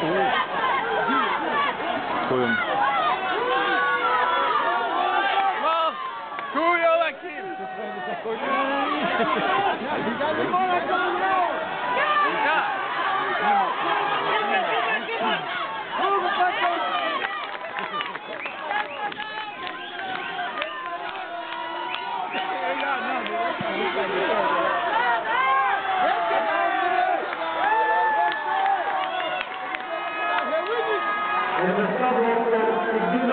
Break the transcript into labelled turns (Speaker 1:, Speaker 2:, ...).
Speaker 1: Um. Foi um. Mas, tu e eu aqui. المستوى